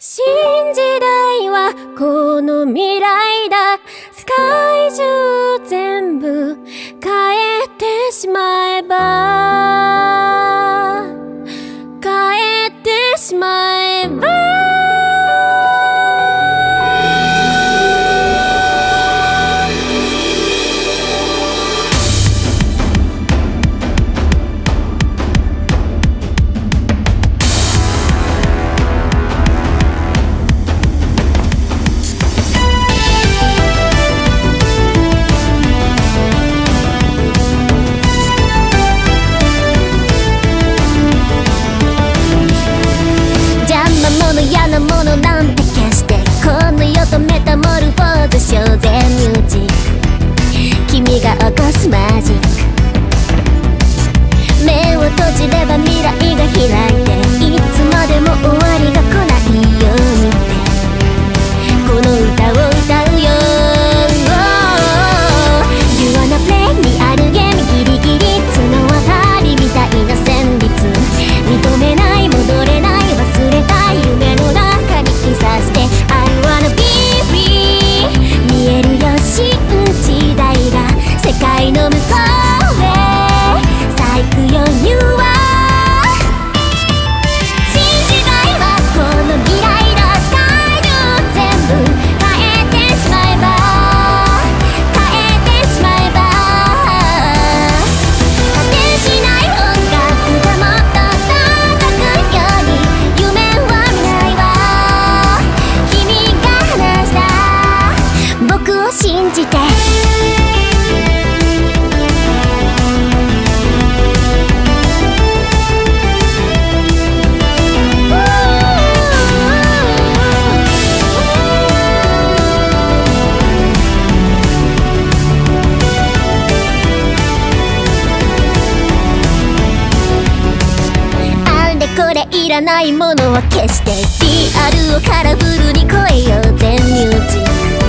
新時代はこの未来だ。世界中全部変えてしまえば信じて。これいらないものは消してリアルをカラフルに超えよう全ミュージック